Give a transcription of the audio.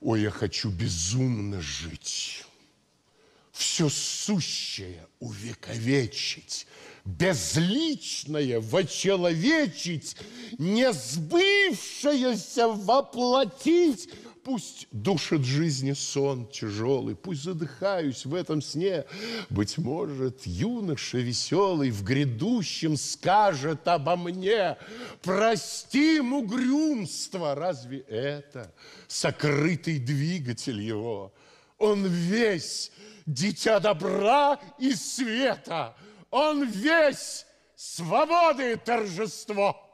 Ой, я хочу безумно жить, все сущее увековечить, безличное вочеловечить, не сбывшееся воплотить. Пусть душит жизни сон тяжелый, пусть задыхаюсь в этом сне. Быть может, юноша веселый в грядущем скажет обо мне, прости угрюмство, разве это сокрытый двигатель его? Он весь дитя добра и света, он весь свободы торжество.